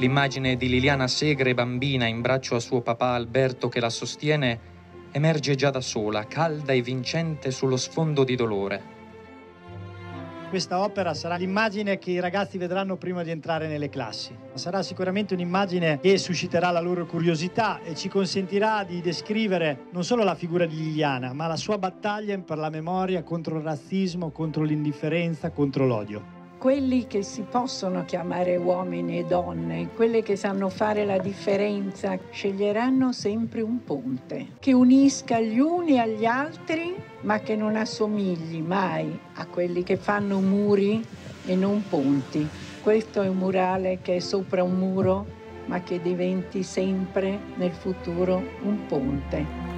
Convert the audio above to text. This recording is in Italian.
L'immagine di Liliana Segre bambina in braccio a suo papà Alberto che la sostiene emerge già da sola, calda e vincente sullo sfondo di dolore. Questa opera sarà l'immagine che i ragazzi vedranno prima di entrare nelle classi. Sarà sicuramente un'immagine che susciterà la loro curiosità e ci consentirà di descrivere non solo la figura di Liliana, ma la sua battaglia per la memoria contro il razzismo, contro l'indifferenza, contro l'odio quelli che si possono chiamare uomini e donne, quelli che sanno fare la differenza, sceglieranno sempre un ponte che unisca gli uni agli altri, ma che non assomigli mai a quelli che fanno muri e non ponti. Questo è un murale che è sopra un muro, ma che diventi sempre nel futuro un ponte.